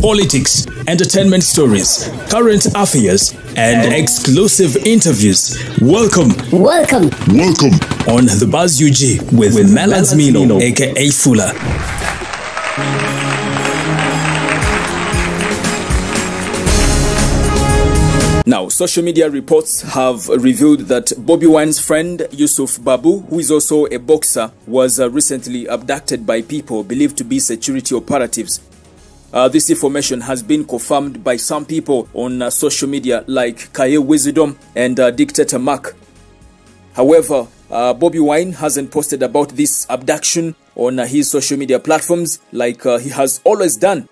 politics, entertainment stories, current affairs, and exclusive interviews. Welcome Welcome. Welcome. on the Buzz UG with, with Melans Mino, aka Fuller. Now, social media reports have revealed that Bobi Wine's friend Yusuf Babu, who is also a boxer, was uh, recently abducted by people believed to be security operatives. Uh, this information has been confirmed by some people on uh, social media like Kaye Wisdom and uh, Dictator Mark. However, uh, Bobi Wine hasn't posted about this abduction on uh, his social media platforms like uh, he has always done.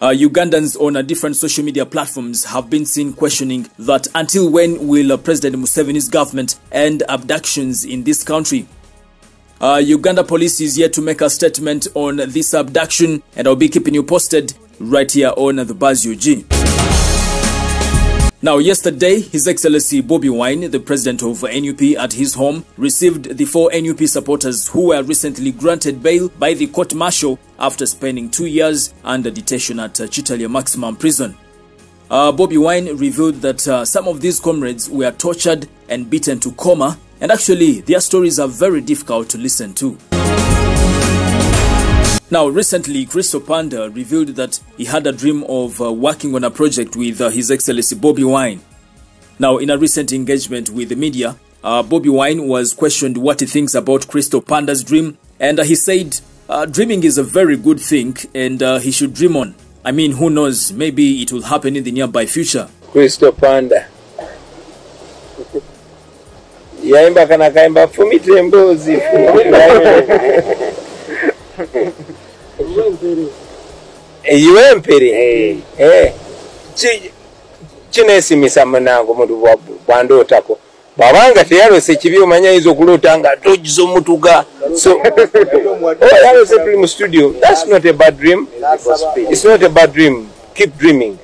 Ugandans on different social media platforms have been seen questioning that until when will President Museveni's government end abductions in this country? Uh, Uganda police is yet to make a statement on this abduction, and I'll be keeping you posted right here on the Buzz UG. Now, yesterday, His Excellency Bobi Wine, the president of NUP at his home, received the four NUP supporters who were recently granted bail by the court martial after spending two years under detention at Kitalya Maximum Prison. Uh, Bobi Wine revealed that uh, some of these comrades were tortured and beaten to coma, and actually, their stories are very difficult to listen to. Now, recently, Christo Panda revealed that he had a dream of uh, working on a project with uh, His Excellency Bobi Wine. Now, in a recent engagement with the media, uh, Bobi Wine was questioned what he thinks about Christo Panda's dream, and uh, he said, uh, Dreaming is a very good thing, and uh, he should dream on. I mean, who knows, maybe it will happen in the nearby future. kristo panda yaimba kana kaimba fumite emboozi empere Eh. Ki- kineesimisa munange omuntu bwa- bwandootako bwabanga teyalose kibi omanya ayinza okuloota nga togiza omutuga oh, yalose tuli mu studio. That's not a bad dream. It's not a bad dream. Keep dreaming.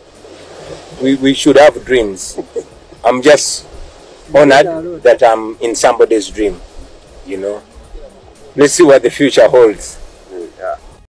We, we should have dreams. I'm just honored that I'm in somebody's dream, you know. Let's see what the future holds.